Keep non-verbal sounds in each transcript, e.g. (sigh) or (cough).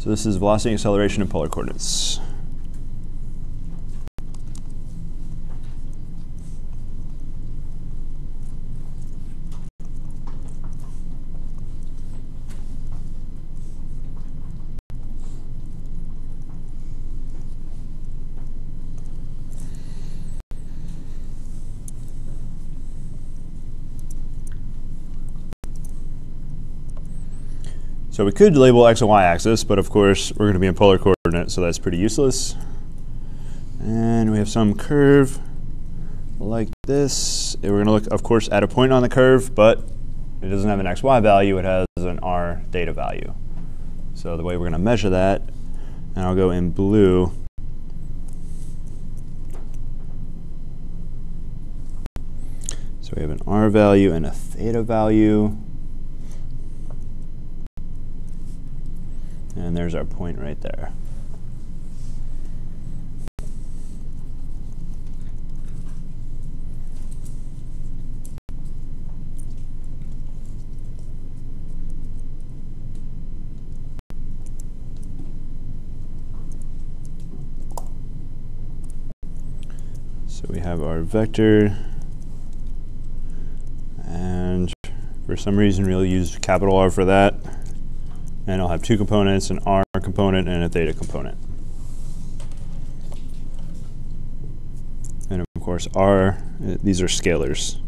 So this is velocity acceleration in polar coordinates. So we could label x and y axis, but of course we're going to be in polar coordinates, so that's pretty useless. And we have some curve like this. And we're going to look, of course, at a point on the curve, but it doesn't have an xy value, it has an r theta value. So the way we're going to measure that, and I'll go in blue, So we have an r value and a theta value. And there's our point right there. So we have our vector, and for some reason we'll use capital R for that. And I'll have two components, an R component and a theta component. And of course R, uh, these are scalars.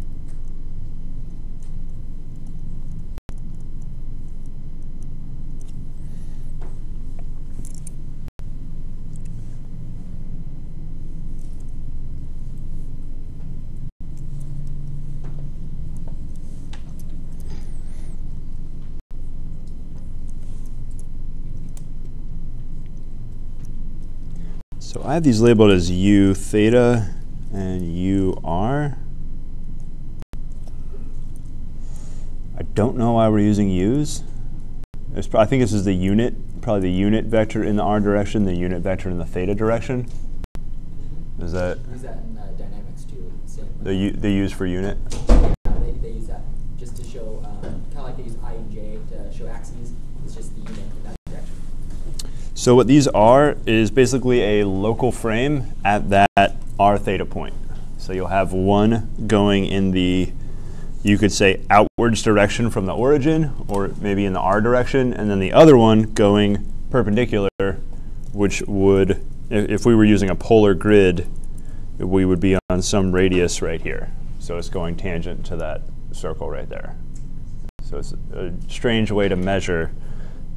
So I have these labeled as u theta and u r. I don't know why we're using u's. I think this is the unit, probably the unit vector in the r direction, the unit vector in the theta direction. Is that? Use that in uh, dynamics too. The, the u's for unit? So what these are is basically a local frame at that r theta point. So you'll have one going in the, you could say outwards direction from the origin, or maybe in the r direction, and then the other one going perpendicular, which would, if we were using a polar grid, we would be on some radius right here. So it's going tangent to that circle right there. So it's a strange way to measure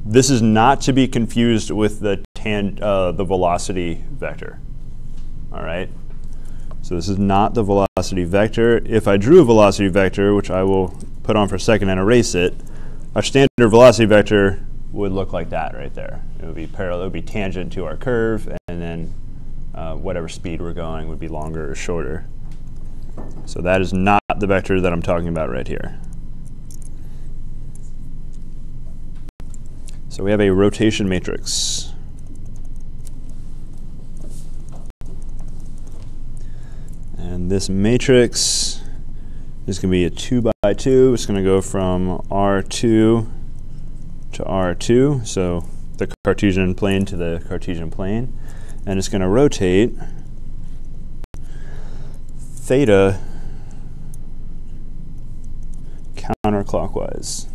this is not to be confused with the, tan, uh, the velocity vector. All right? So this is not the velocity vector. If I drew a velocity vector, which I will put on for a second and erase it, our standard velocity vector would look like that right there. It would be parallel, it would be tangent to our curve, and then uh, whatever speed we're going would be longer or shorter. So that is not the vector that I'm talking about right here. So we have a rotation matrix. And this matrix is going to be a 2 by 2. It's going to go from R2 to R2, so the Cartesian plane to the Cartesian plane. And it's going to rotate theta counterclockwise.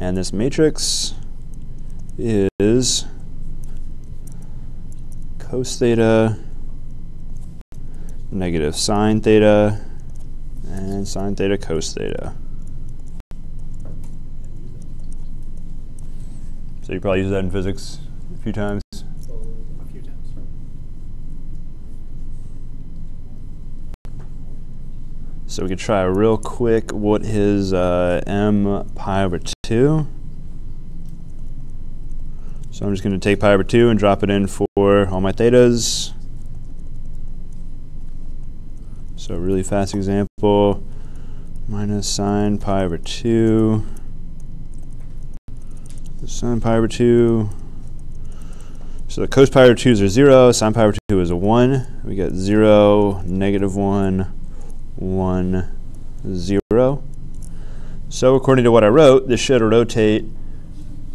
And this matrix is cos theta, negative sine theta, and sine theta cos theta. So you probably use that in physics a few times. A few times. So we could try real quick what is uh, m pi over 2. So I'm just going to take pi over 2 and drop it in for all my thetas. So really fast example, minus sine pi over 2, sine pi over 2. So the cos pi over 2s are 0, sine pi over 2 is a 1. We get 0, negative 1, 1, 0. So according to what I wrote, this should rotate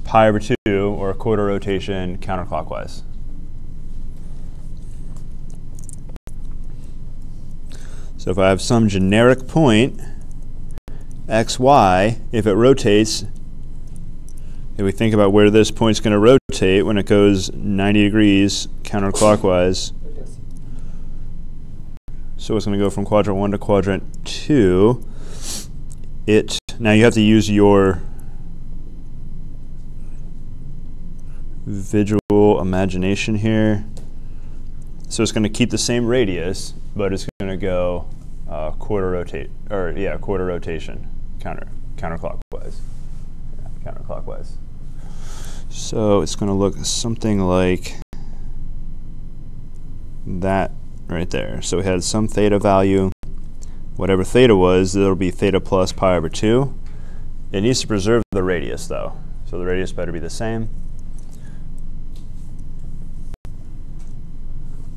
pi over 2 or a quarter rotation counterclockwise. So if I have some generic point, xy, if it rotates, if we think about where this point's going to rotate when it goes 90 degrees counterclockwise, so it's going to go from quadrant 1 to quadrant 2. It Now you have to use your visual imagination here. So it's going to keep the same radius, but it's going to go uh, quarter rotate, or yeah, quarter rotation, counter counterclockwise, yeah, counterclockwise. So it's going to look something like that right there. So we had some theta value. Whatever theta was, it'll be theta plus pi over 2. It needs to preserve the radius, though. So the radius better be the same.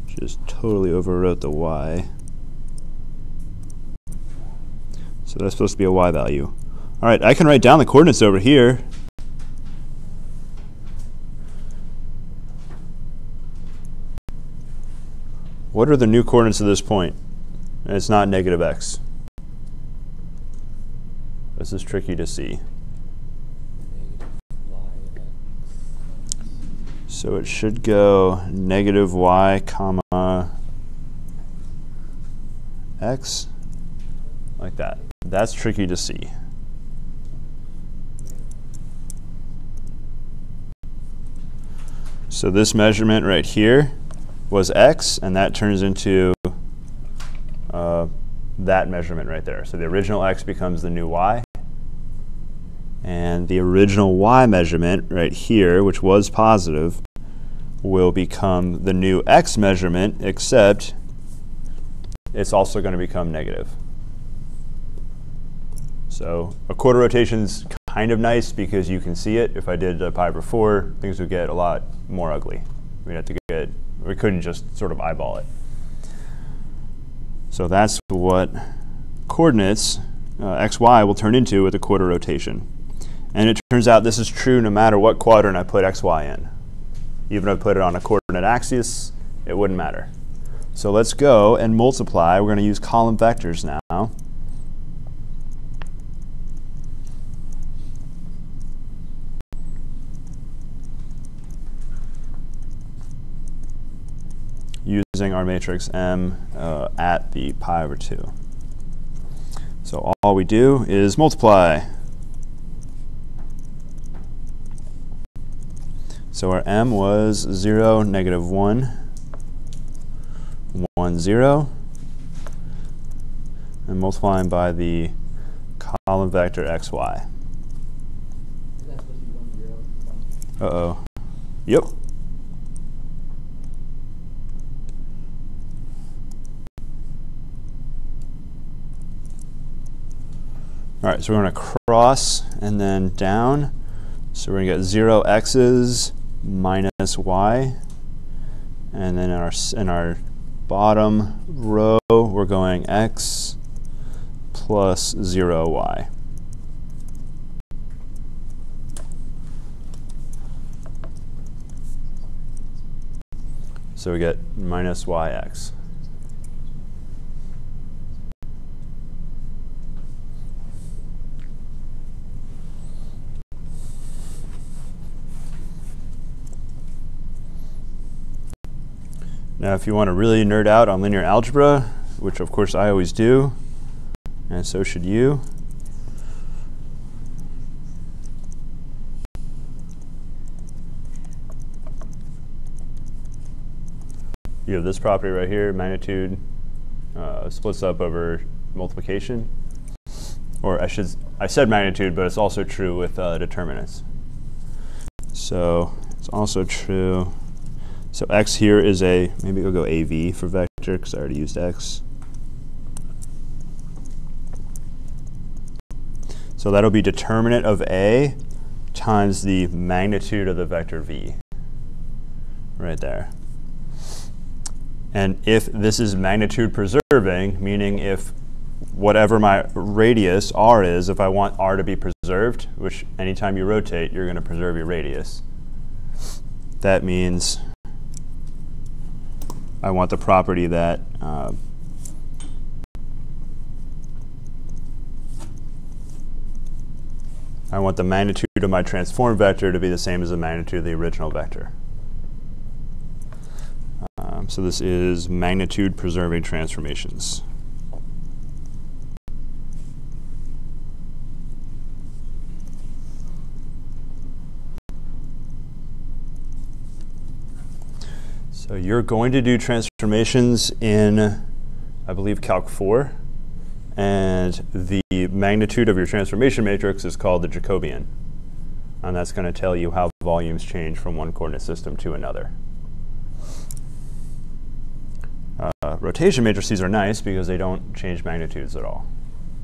Just totally overwrote the y. So that's supposed to be a y value. All right, I can write down the coordinates over here. What are the new coordinates of this point? And it's not negative x. This is tricky to see. So it should go negative y comma x, like that. That's tricky to see. So this measurement right here was x, and that turns into uh, that measurement right there. So the original x becomes the new y. And the original y measurement right here, which was positive, will become the new x measurement, except it's also going to become negative. So a quarter rotation is kind of nice because you can see it. If I did a pi over 4, things would get a lot more ugly. We'd have to get, we couldn't just sort of eyeball it. So that's what coordinates uh, xy will turn into with a quarter rotation. And it turns out this is true no matter what quadrant I put xy in. Even if I put it on a coordinate axis, it wouldn't matter. So let's go and multiply. We're going to use column vectors now. Using our matrix M uh, at the pi over 2. So all we do is multiply. So our M was 0, negative 1, 1, 0. And multiplying by the column vector xy. Uh-oh. Yep. All right, so we're going to cross and then down. So we're going to get 0 x's minus y. And then in our, in our bottom row, we're going x plus 0 y. So we get minus yx. Now, if you want to really nerd out on linear algebra, which of course I always do, and so should you, you have this property right here, magnitude uh, splits up over multiplication. Or I should, I said magnitude, but it's also true with uh, determinants. So it's also true so x here is a, maybe we'll go AV for vector because I already used x. So that'll be determinant of A times the magnitude of the vector V, right there. And if this is magnitude preserving, meaning if whatever my radius r is, if I want r to be preserved, which anytime you rotate, you're going to preserve your radius, that means I want the property that uh, I want the magnitude of my transform vector to be the same as the magnitude of the original vector. Um, so this is magnitude preserving transformations. So you're going to do transformations in, I believe, Calc 4. And the magnitude of your transformation matrix is called the Jacobian. And that's going to tell you how volumes change from one coordinate system to another. Uh, rotation matrices are nice because they don't change magnitudes at all.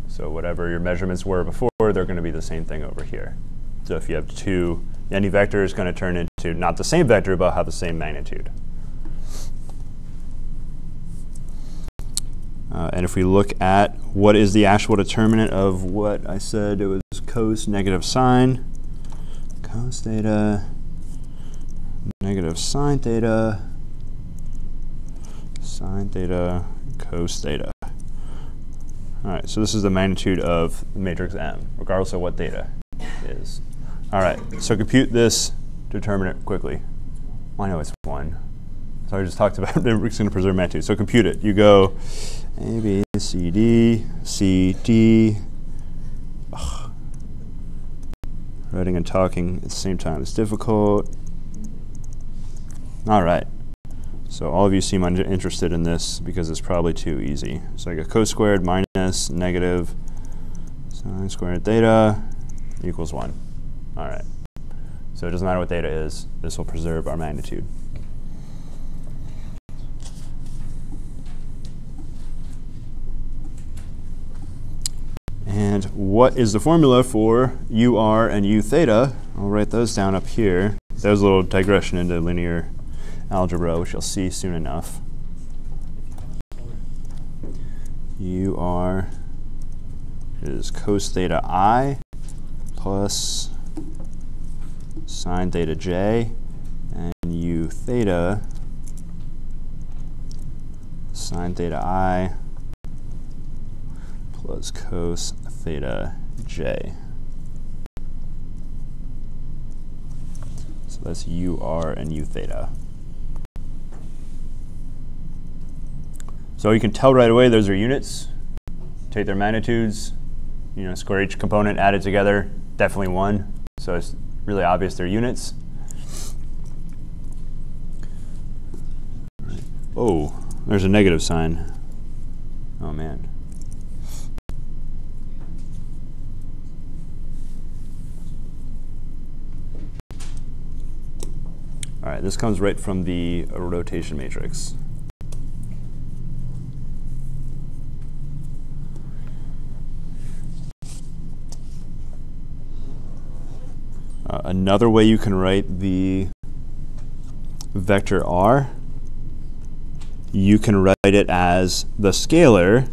So whatever your measurements were before, they're going to be the same thing over here. So if you have two, any vector is going to turn into not the same vector, but have the same magnitude. Uh, and if we look at what is the actual determinant of what I said, it was cos negative sine, cos theta, negative sine theta, sine theta, cos theta. All right, so this is the magnitude of the matrix M, regardless of what theta is. All right, so compute this determinant quickly. Well, I know it's 1. So I just talked about it. It's going to preserve magnitude. So compute it. You go a, B, C, D, C, D. Ugh. Writing and talking at the same time is difficult. All right. So all of you seem interested in this because it's probably too easy. So I got cos squared minus negative sine squared theta equals 1. All right. So it doesn't matter what theta is. This will preserve our magnitude. And what is the formula for UR and U theta? I'll write those down up here. There's a little digression into linear algebra, which you'll see soon enough. UR is cos theta i plus sine theta j, and U theta sine theta i plus cos theta j. So that's UR and U theta. So you can tell right away those are units. Take their magnitudes, you know, square each component, add it together, definitely one. So it's really obvious they're units. Oh, there's a negative sign. Oh man. Right, this comes right from the rotation matrix. Uh, another way you can write the vector r, you can write it as the scalar.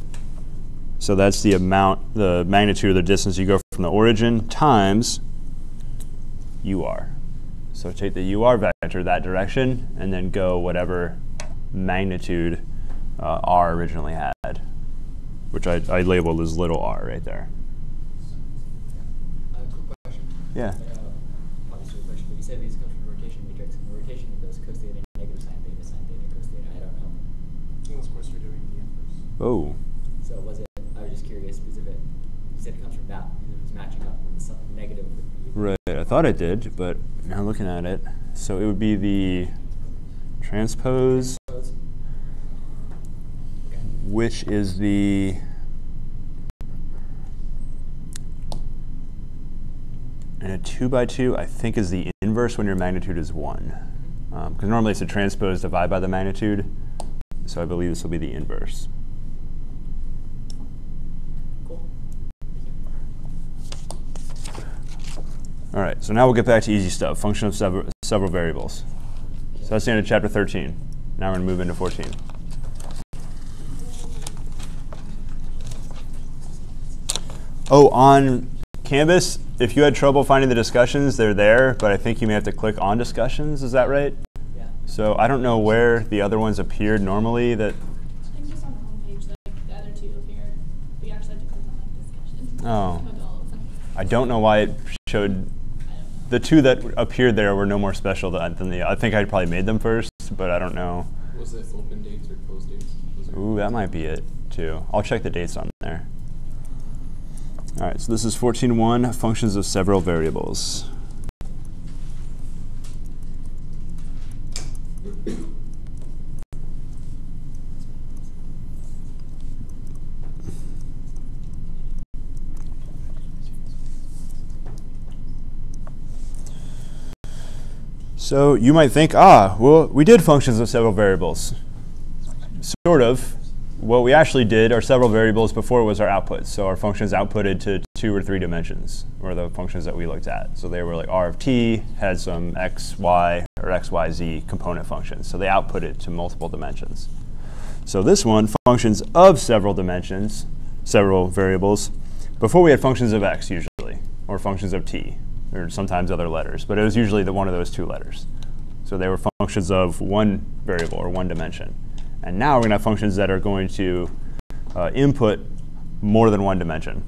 So that's the amount, the magnitude of the distance you go from the origin times ur. So take the UR vector that direction and then go whatever magnitude uh, R originally had, which I, I labeled as little r right there. Uh, quick question. Yeah. Uh, Right, I thought I did, but now looking at it, so it would be the transpose, which is the and a two by two, I think, is the inverse when your magnitude is one, um, because normally it's a transpose divided by the magnitude. So I believe this will be the inverse. All right, so now we'll get back to easy stuff, function of several, several variables. So that's the end of chapter 13. Now we're going to move into 14. Oh, on Canvas, if you had trouble finding the discussions, they're there, but I think you may have to click on discussions. Is that right? Yeah. So I don't know where the other ones appeared normally. That I think just on the homepage, like the other two appeared. But you actually have to click on like discussion. Oh. to go to all of them. I don't know why it showed I don't know. The two that appeared there were no more special than than the. I think I probably made them first, but I don't know. Was it open dates or closed dates? Ooh, that might be it too. I'll check the dates on there. All right, so this is 14.1, functions of several variables. So you might think, ah, well, we did functions of several variables. Sort of. What we actually did are several variables before was our output. So our functions outputted to two or three dimensions, or the functions that we looked at. So they were like r of t had some x, y, or x, y, z component functions. So they outputted to multiple dimensions. So this one, functions of several dimensions, several variables. Before we had functions of x usually, or functions of t, or sometimes other letters, but it was usually the one of those two letters. So they were functions of one variable or one dimension. And now we're going to have functions that are going to uh, input more than one dimension.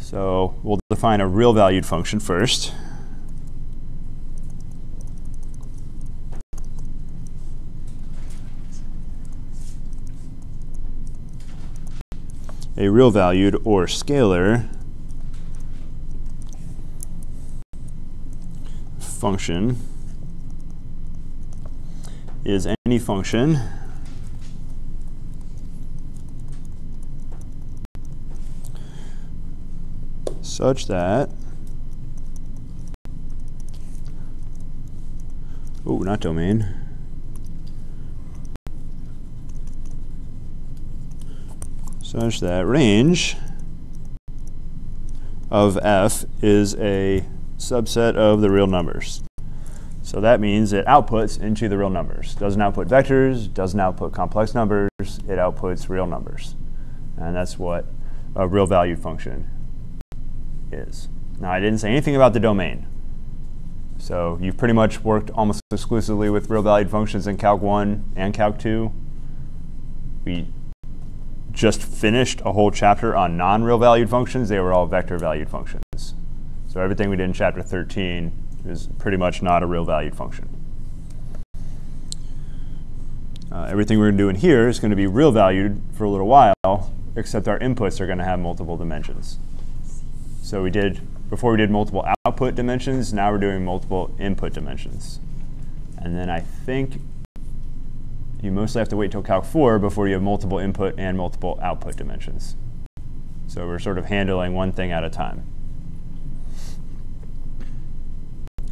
So we'll define a real valued function first. A real valued or scalar function is any function such that oh not domain such that range of f is a subset of the real numbers so that means it outputs into the real numbers. Doesn't output vectors, doesn't output complex numbers, it outputs real numbers. And that's what a real valued function is. Now I didn't say anything about the domain. So you've pretty much worked almost exclusively with real valued functions in Calc 1 and Calc 2. We just finished a whole chapter on non-real valued functions. They were all vector valued functions. So everything we did in chapter 13 is pretty much not a real valued function. Uh, everything we're going to do in here is going to be real valued for a little while, except our inputs are going to have multiple dimensions. So we did, before we did multiple output dimensions, now we're doing multiple input dimensions. And then I think you mostly have to wait till Calc 4 before you have multiple input and multiple output dimensions. So we're sort of handling one thing at a time.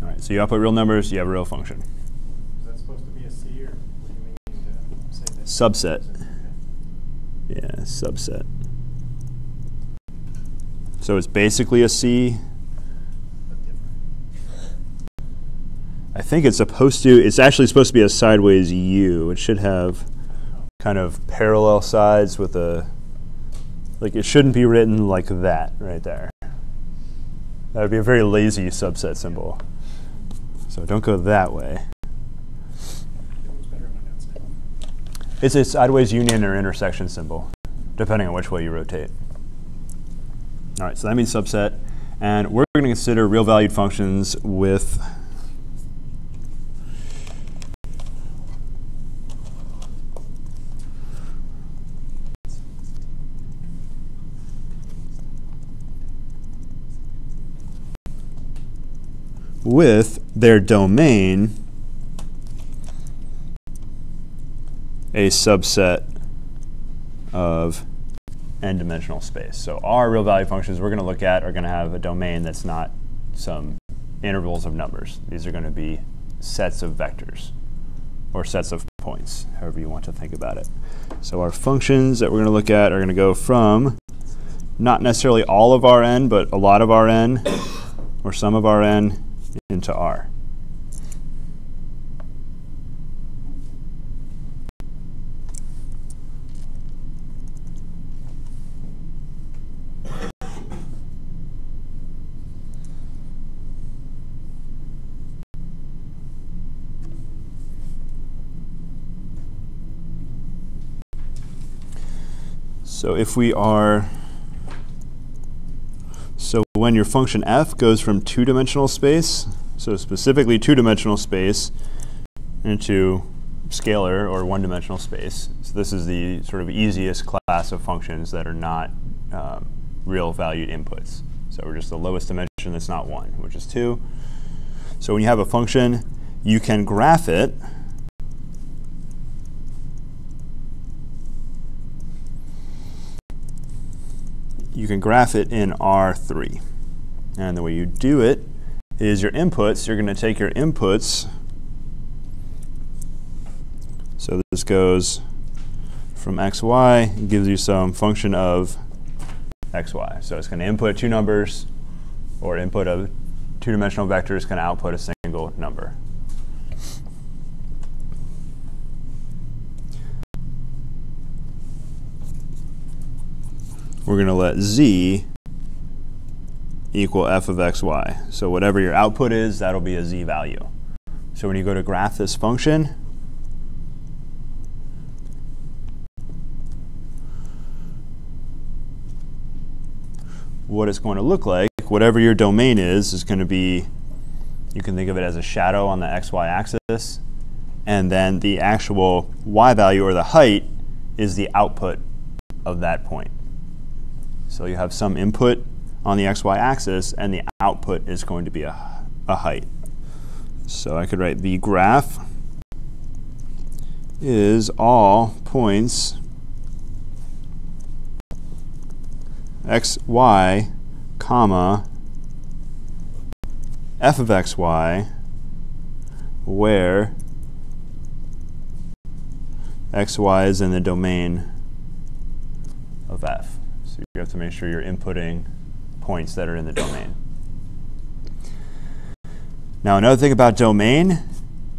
All right, so you output real numbers, you have a real function. Is that supposed to be a C or what do you mean to say that? Subset. Okay. Yeah, subset. So it's basically a C. But different. I think it's supposed to, it's actually supposed to be a sideways U. It should have kind of parallel sides with a, like it shouldn't be written like that right there. That would be a very lazy subset symbol. So don't go that way. It's a sideways union or intersection symbol, depending on which way you rotate. All right, so that means subset. And we're going to consider real valued functions with with their domain a subset of n-dimensional space. So our real value functions we're going to look at are going to have a domain that's not some intervals of numbers. These are going to be sets of vectors or sets of points, however you want to think about it. So our functions that we're going to look at are going to go from not necessarily all of Rn, but a lot of Rn or some of Rn into R. So if we are so when your function f goes from two-dimensional space, so specifically two-dimensional space, into scalar or one-dimensional space. So this is the sort of easiest class of functions that are not um, real valued inputs. So we're just the lowest dimension that's not one, which is two. So when you have a function, you can graph it you can graph it in R3. And the way you do it is your inputs, you're going to take your inputs. So this goes from xy, gives you some function of xy. So it's going to input two numbers, or input a two-dimensional vector is going to output a single number. We're going to let z equal f of xy. So whatever your output is, that'll be a z value. So when you go to graph this function, what it's going to look like, whatever your domain is, is going to be, you can think of it as a shadow on the xy axis, and then the actual y value or the height is the output of that point. So you have some input on the xy axis, and the output is going to be a, a height. So I could write the graph is all points xy, comma, f of xy, where xy is in the domain of f. So you have to make sure you're inputting points that are in the domain. Now another thing about domain,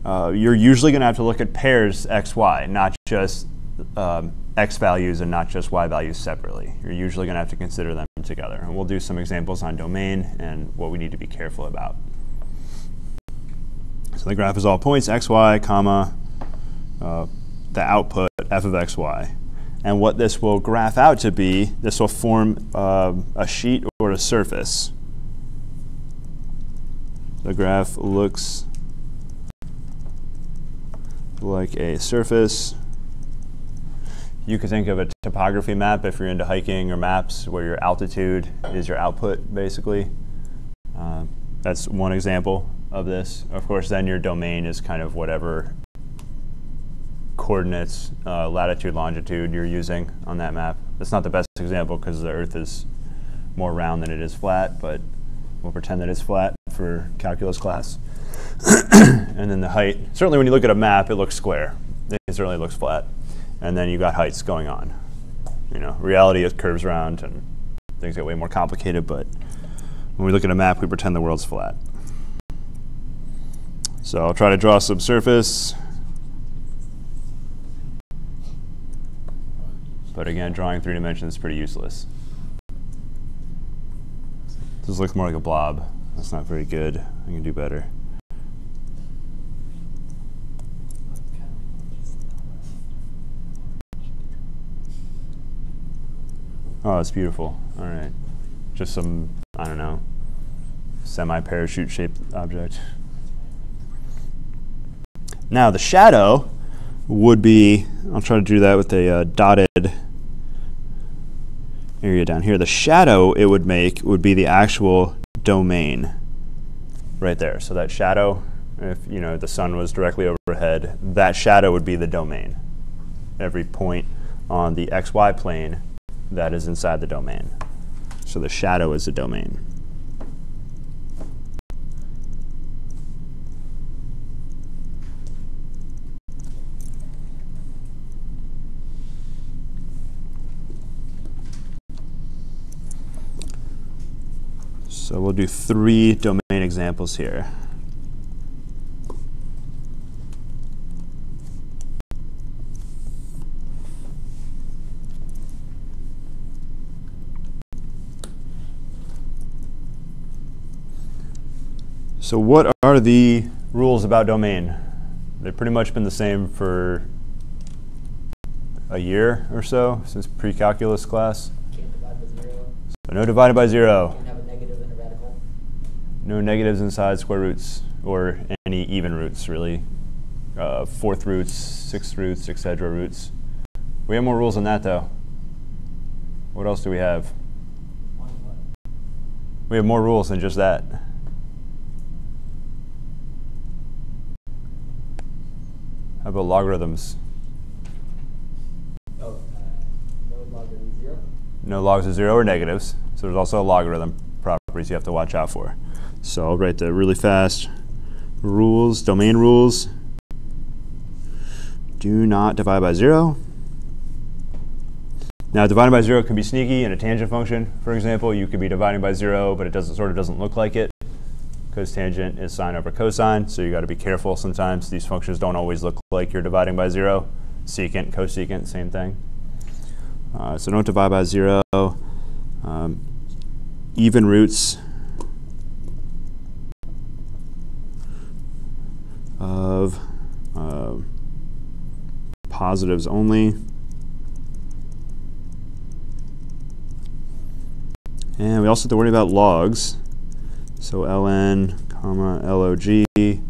uh, you're usually going to have to look at pairs x, y, not just um, x values and not just y values separately. You're usually going to have to consider them together. And we'll do some examples on domain and what we need to be careful about. So the graph is all points x, y, comma, uh, the output f of x, y. And what this will graph out to be, this will form uh, a sheet or a surface. The graph looks like a surface. You could think of a topography map if you're into hiking or maps where your altitude is your output, basically. Uh, that's one example of this. Of course, then your domain is kind of whatever coordinates, uh, latitude, longitude you're using on that map. That's not the best example because the Earth is more round than it is flat, but we'll pretend that it's flat for calculus class. (coughs) and then the height, certainly when you look at a map, it looks square. It certainly looks flat. And then you got heights going on. You know, reality is curves around and things get way more complicated, but when we look at a map, we pretend the world's flat. So I'll try to draw some surface. But again, drawing three dimensions is pretty useless. This looks more like a blob. That's not very good. I can do better. Oh, it's beautiful. All right. Just some, I don't know, semi-parachute shaped object. Now the shadow would be, I'll try to do that with a uh, dotted area down here. The shadow it would make would be the actual domain right there. So that shadow, if you know the sun was directly overhead, that shadow would be the domain. Every point on the xy plane that is inside the domain. So the shadow is the domain. So we'll do three domain examples here. So what are the rules about domain? They've pretty much been the same for a year or so since pre-calculus class. So no divided by 0 no negatives inside square roots or any even roots, really. Uh, fourth roots, sixth roots, etc. roots. We have more rules than that, though. What else do we have? We have more rules than just that. How about logarithms? Oh, uh, no zero. No logs of zero or negatives. So there's also a logarithm properties you have to watch out for. So I'll write the really fast rules, domain rules. Do not divide by zero. Now dividing by zero can be sneaky in a tangent function. For example, you could be dividing by zero, but it doesn't sort of doesn't look like it because tangent is sine over cosine. So you got to be careful sometimes. These functions don't always look like you're dividing by zero. Secant, cosecant, same thing. Uh, so don't divide by zero. Um, even roots of uh, positives only. And we also have to worry about logs. So ln, comma, log.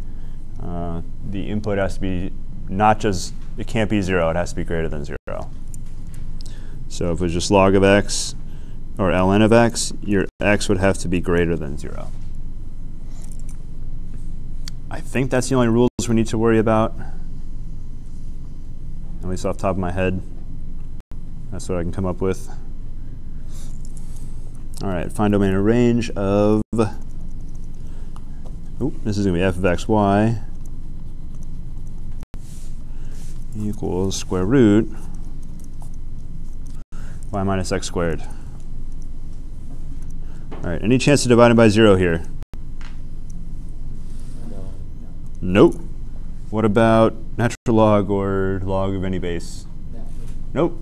Uh, the input has to be not just, it can't be zero, it has to be greater than zero. So if it was just log of x, or ln of x, your x would have to be greater than zero. I think that's the only rules we need to worry about. At least off the top of my head. That's what I can come up with. All right, find domain and range of, oh, this is gonna be f of x, y equals square root y minus x squared. All right, any chance of dividing by zero here? No. Nope. What about natural log or log of any base? No. Nope.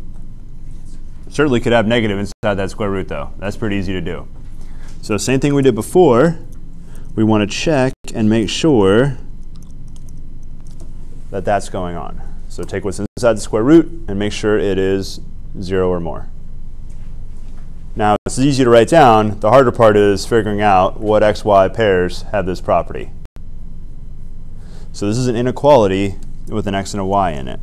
Certainly could have negative inside that square root though. That's pretty easy to do. So same thing we did before. We want to check and make sure that that's going on. So take what's inside the square root and make sure it is zero or more. Now, this is easy to write down. The harder part is figuring out what xy pairs have this property. So this is an inequality with an x and a y in it.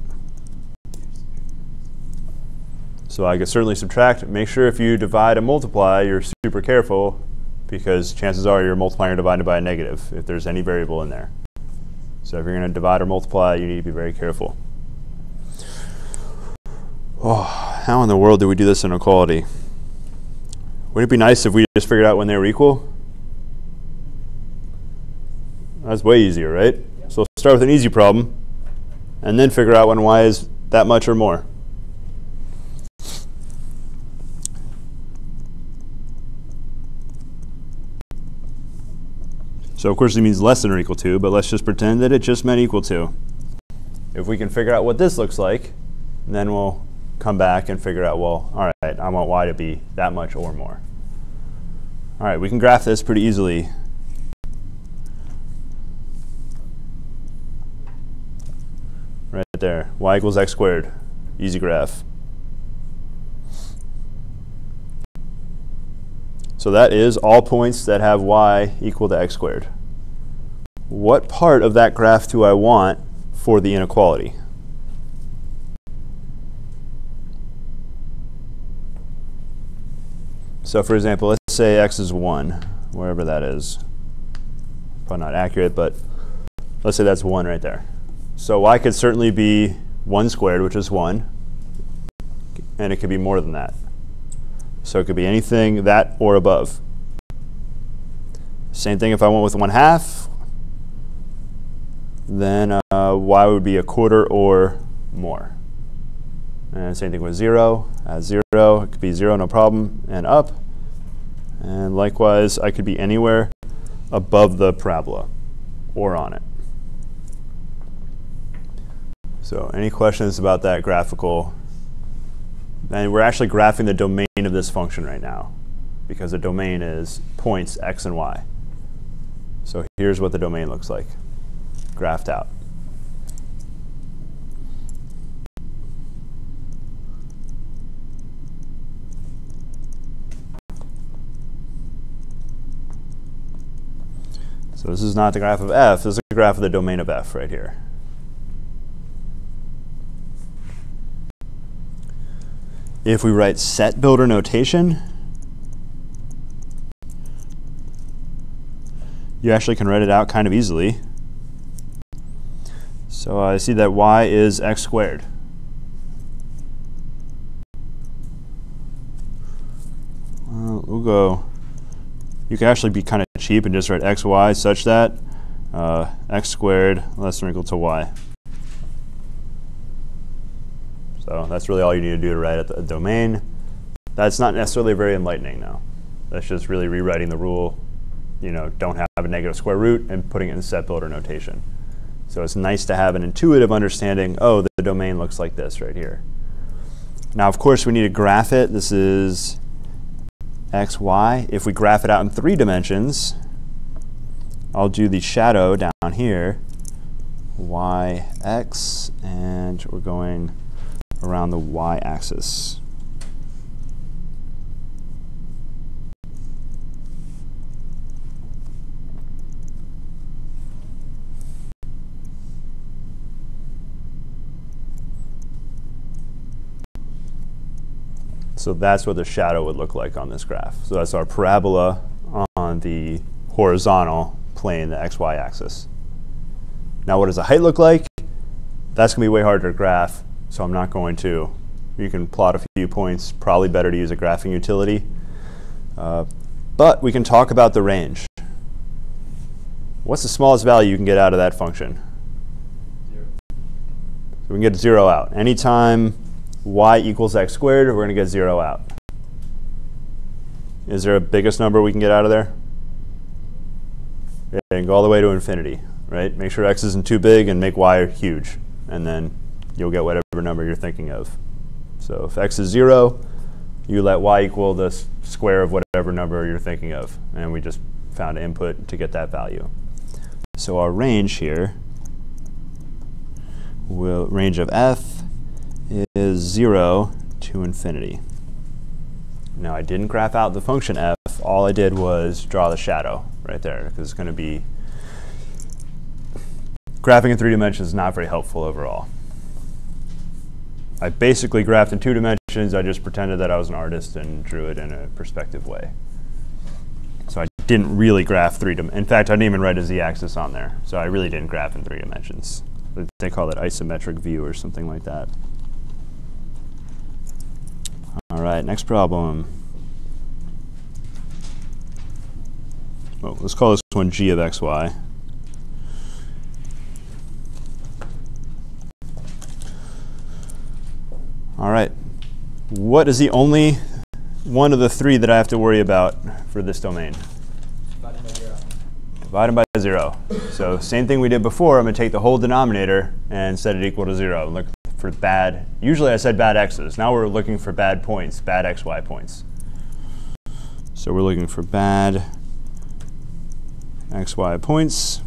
So I could certainly subtract. Make sure if you divide and multiply, you're super careful because chances are you're multiplying or dividing by a negative if there's any variable in there. So if you're going to divide or multiply, you need to be very careful. Oh, how in the world do we do this inequality? Wouldn't it be nice if we just figured out when they were equal? That's way easier, right? So start with an easy problem and then figure out when y is that much or more. So of course it means less than or equal to, but let's just pretend that it just meant equal to. If we can figure out what this looks like, then we'll come back and figure out, well, all right, I want y to be that much or more. All right, we can graph this pretty easily. Right there, y equals x squared, easy graph. So that is all points that have y equal to x squared. What part of that graph do I want for the inequality? So for example, let's say x is 1, wherever that is. Probably not accurate, but let's say that's 1 right there. So y could certainly be 1 squared, which is 1, and it could be more than that. So it could be anything that or above. Same thing if I went with 1 half, then uh, y would be a quarter or more. And same thing with 0, at 0, it could be 0, no problem, and up. And likewise, I could be anywhere above the parabola or on it. So any questions about that graphical? And we're actually graphing the domain of this function right now because the domain is points x and y. So here's what the domain looks like, graphed out. So this is not the graph of f, this is the graph of the domain of f right here. If we write set builder notation, you actually can write it out kind of easily. So I see that y is x squared. Well, we'll go, you can actually be kind of cheap and just write xy such that uh, x squared less than or equal to y. So that's really all you need to do to write a domain. That's not necessarily very enlightening now. That's just really rewriting the rule, you know, don't have a negative square root and putting it in set builder notation. So it's nice to have an intuitive understanding, oh, the domain looks like this right here. Now, of course, we need to graph it. This is x, y. If we graph it out in three dimensions, I'll do the shadow down here, y, x, and we're going around the y-axis. So that's what the shadow would look like on this graph. So that's our parabola on the horizontal plane, the xy axis. Now what does the height look like? That's going to be way harder to graph, so I'm not going to. You can plot a few points, probably better to use a graphing utility. Uh, but we can talk about the range. What's the smallest value you can get out of that function? Zero. So we can get zero out. Anytime y equals x squared, we're going to get zero out. Is there a biggest number we can get out of there? Yeah, and go all the way to infinity, right? Make sure x isn't too big and make y huge. And then you'll get whatever number you're thinking of. So if x is 0, you let y equal the square of whatever number you're thinking of. And we just found an input to get that value. So our range here, will range of f is 0 to infinity. Now I didn't graph out the function f. All I did was draw the shadow right there because it's going to be graphing in three dimensions is not very helpful overall. I basically graphed in two dimensions. I just pretended that I was an artist and drew it in a perspective way. So I didn't really graph three dimensions. In fact, I didn't even write a z-axis on there. So I really didn't graph in three dimensions. They call it isometric view or something like that. All right, next problem. Well, let's call this one g of xy. All right. What is the only one of the three that I have to worry about for this domain? Divided by zero. Divided by zero. So same thing we did before. I'm going to take the whole denominator and set it equal to zero. Look for bad. Usually I said bad x's. Now we're looking for bad points, bad xy points. So we're looking for bad xy points.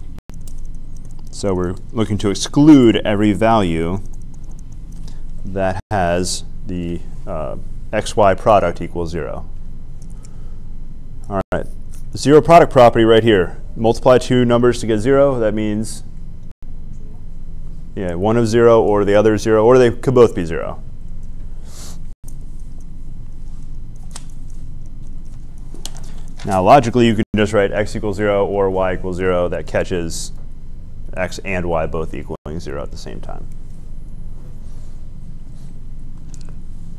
So we're looking to exclude every value that has the uh, xy product equals 0. All right, zero product property right here. Multiply two numbers to get 0. That means yeah, one of 0 or the other 0, or they could both be 0. Now, logically, you can just write x equals 0 or y equals 0. That catches x and y both equaling 0 at the same time.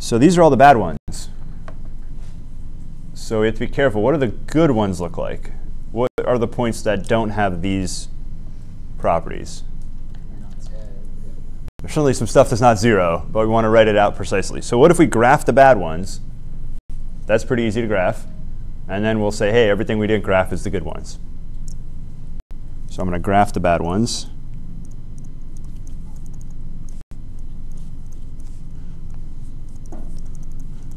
So these are all the bad ones. So we have to be careful. What do the good ones look like? What are the points that don't have these properties? There's certainly some stuff that's not zero, but we want to write it out precisely. So what if we graph the bad ones? That's pretty easy to graph. And then we'll say, hey, everything we didn't graph is the good ones. So I'm going to graph the bad ones.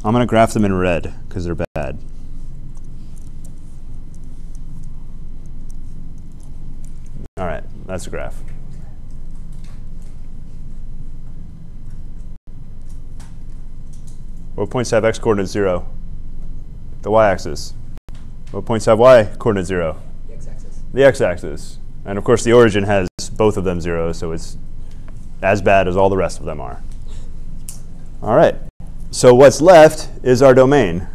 I'm going to graph them in red because they're bad. All right, that's a graph. What points have x coordinate 0? The y-axis. What points have y coordinate 0? The x-axis. the x-axis. And of course, the origin has both of them 0, so it's as bad as all the rest of them are. All right. So what's left is our domain.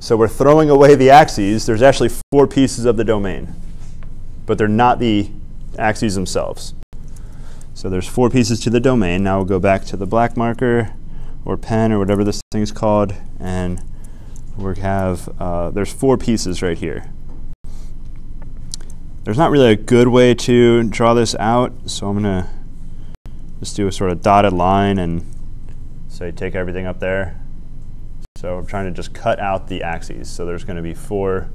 So we're throwing away the axes. There's actually four pieces of the domain, but they're not the axes themselves. So there's four pieces to the domain. Now we'll go back to the black marker or pen or whatever this thing is called, and we have, uh, there's four pieces right here. There's not really a good way to draw this out, so I'm to just do a sort of dotted line and say take everything up there. So I'm trying to just cut out the axes. So there's going to be four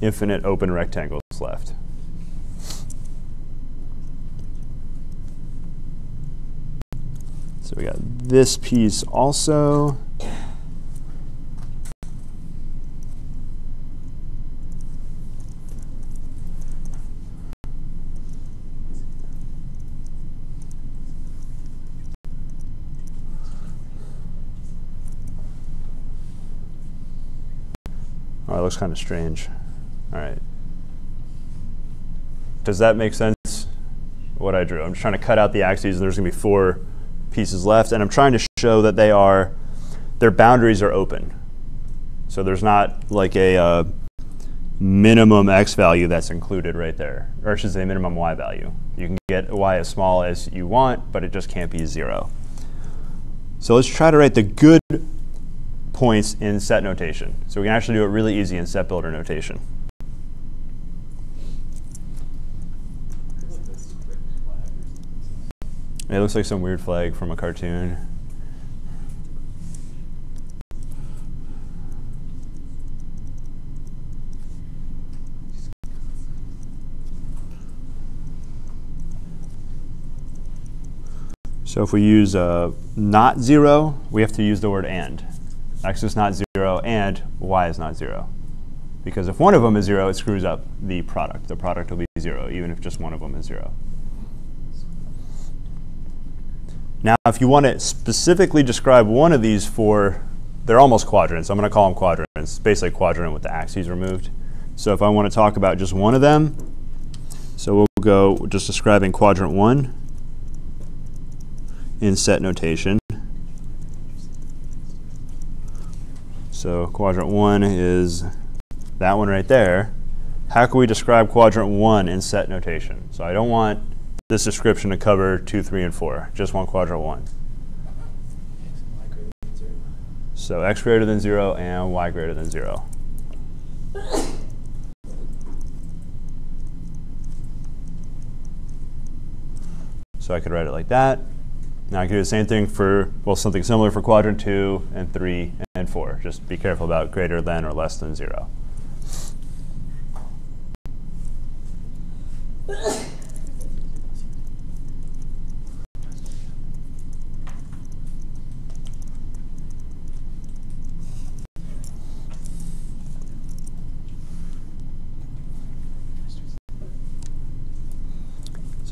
infinite open rectangles left. So we got this piece also. Oh, it looks kind of strange. All right. Does that make sense, what I drew? I'm just trying to cut out the axes, and there's going to be four pieces left, and I'm trying to show that they are, their boundaries are open. So there's not like a uh, minimum x value that's included right there, or I should say minimum y value. You can get y as small as you want, but it just can't be zero. So let's try to write the good points in set notation. So we can actually do it really easy in set builder notation. It looks like some weird flag from a cartoon. So if we use uh, not zero, we have to use the word and. X is not zero and Y is not zero. Because if one of them is zero, it screws up the product. The product will be zero, even if just one of them is zero. Now, if you want to specifically describe one of these four, they're almost quadrants. I'm going to call them quadrants, basically quadrant with the axes removed. So if I want to talk about just one of them, so we'll go just describing quadrant one in set notation. So quadrant one is that one right there. How can we describe quadrant one in set notation? So I don't want this description to cover 2, 3, and 4. Just one quadrant 1. So x greater than 0 and y greater than 0. So I could write it like that. Now I could do the same thing for, well, something similar for quadrant 2 and 3 and 4. Just be careful about greater than or less than 0.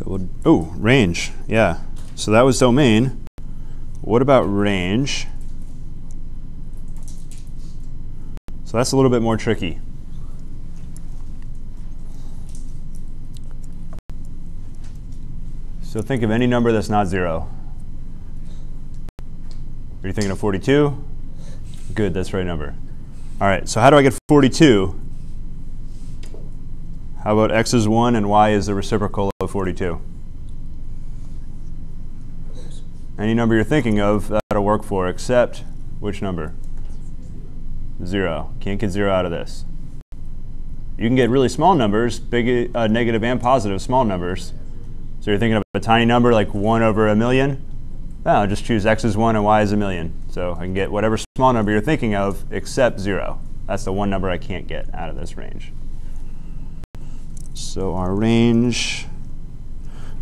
So we'll, oh, range, yeah. So that was domain. What about range? So that's a little bit more tricky. So think of any number that's not zero. Are you thinking of 42? Good, that's the right number. All right, so how do I get 42? How about x is 1 and y is the reciprocal of 42? Any number you're thinking of, that'll work for, except which number? 0. Can't get 0 out of this. You can get really small numbers, big uh, negative and positive small numbers. So you're thinking of a tiny number like 1 over a million? Well, just choose x is 1 and y is a million. So I can get whatever small number you're thinking of except 0. That's the one number I can't get out of this range. So our range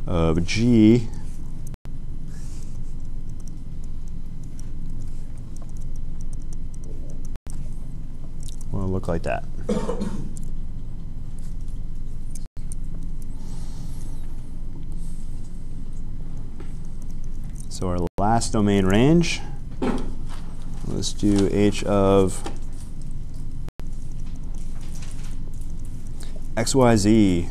of G will look like that. So our last domain range, let's do h of XYZ.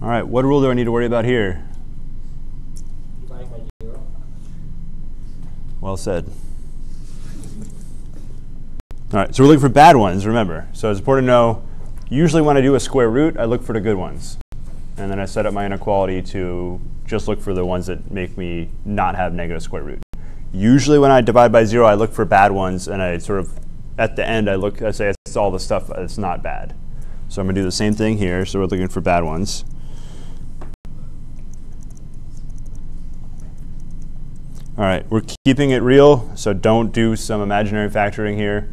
All right, what rule do I need to worry about here? Well said. All right, so we're looking for bad ones, remember. So it's important to know, usually when I do a square root, I look for the good ones. And then I set up my inequality to just look for the ones that make me not have negative square root. Usually when I divide by zero, I look for bad ones, and I sort of, at the end, I look, I say it's all the stuff that's not bad. So I'm gonna do the same thing here, so we're looking for bad ones. All right, we're keeping it real, so don't do some imaginary factoring here.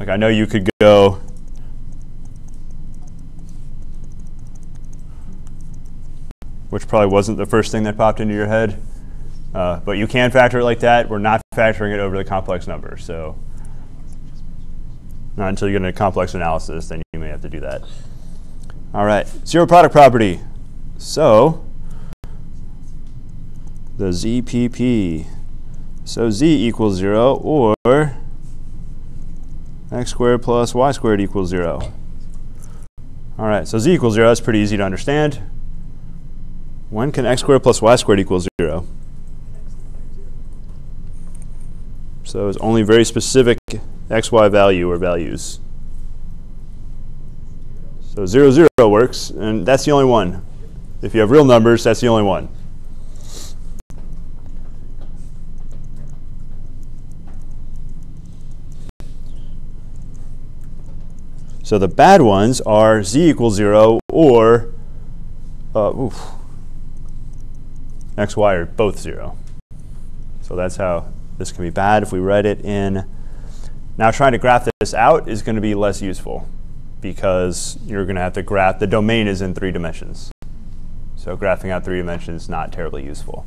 Like I know you could go which probably wasn't the first thing that popped into your head. Uh, but you can factor it like that. We're not factoring it over the complex number. So not until you get into complex analysis, then you may have to do that. All right, zero product property. So the ZPP. So Z equals zero or x squared plus y squared equals zero. All right, so Z equals zero, that's pretty easy to understand. When can x squared plus y squared equal zero? So it's only very specific xy value or values. So 0, 0 works, and that's the only one. If you have real numbers, that's the only one. So the bad ones are z equals 0 or uh, oof, x, y are both 0. So that's how this can be bad if we write it in. Now trying to graph this out is going to be less useful because you're going to have to graph, the domain is in three dimensions. So graphing out three dimensions is not terribly useful.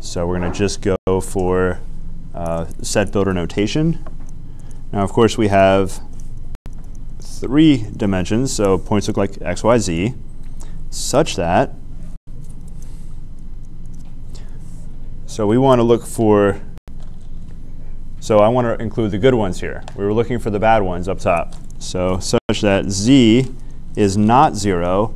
So we're going to just go for uh, set builder notation. Now of course we have three dimensions, so points look like x, y, z, such that, so we want to look for, so I want to include the good ones here. We were looking for the bad ones up top. So such that z is not 0.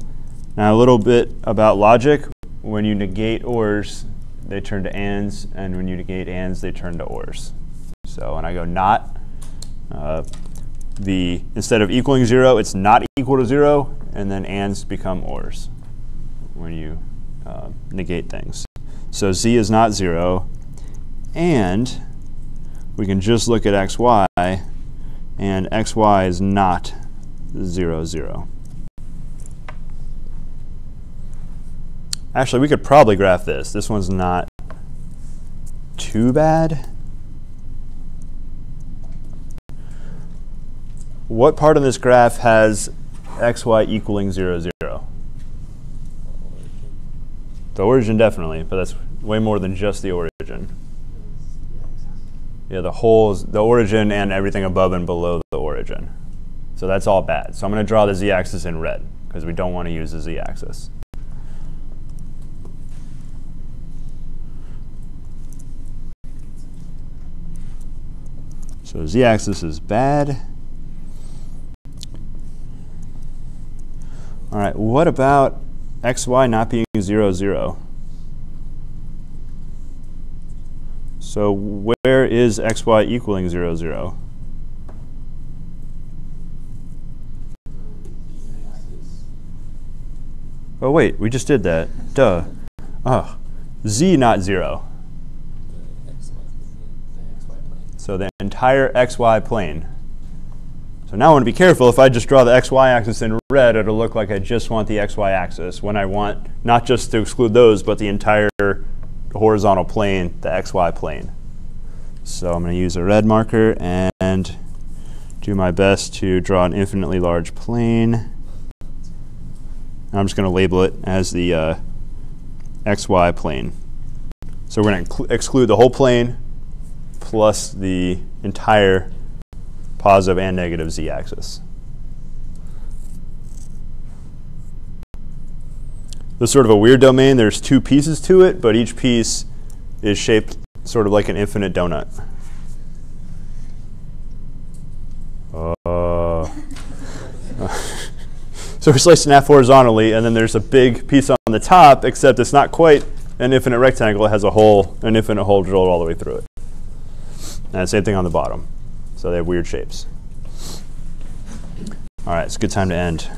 Now a little bit about logic. When you negate ors, they turn to ands, and when you negate ands, they turn to ors. So when I go not, uh, the instead of equaling 0, it's not equal to 0, and then ands become ors when you uh, negate things. So z is not 0, and we can just look at xy, and xy is not 0, 0. Actually, we could probably graph this. This one's not too bad. What part of this graph has xy equaling 0, 0? The origin definitely, but that's way more than just the origin. Yeah, the whole, the origin and everything above and below the origin. So that's all bad. So I'm going to draw the z-axis in red because we don't want to use the z-axis. So z-axis is bad. All right, what about xy not being 0, 0? So where is xy equaling 0, 0? Oh wait, we just did that. Duh. Oh, z not 0. So the entire xy plane. So now I want to be careful. If I just draw the xy axis in red, it'll look like I just want the xy axis when I want not just to exclude those, but the entire horizontal plane, the xy plane. So I'm going to use a red marker and do my best to draw an infinitely large plane. I'm just going to label it as the uh, xy plane. So we're going to exclude the whole plane plus the entire positive and negative z-axis. There's sort of a weird domain. There's two pieces to it, but each piece is shaped sort of like an infinite donut. Uh, (laughs) so we're slicing that horizontally, and then there's a big piece on the top, except it's not quite an infinite rectangle. It has a hole, an infinite hole drilled all the way through it. And same thing on the bottom. So they have weird shapes. All right, it's a good time to end.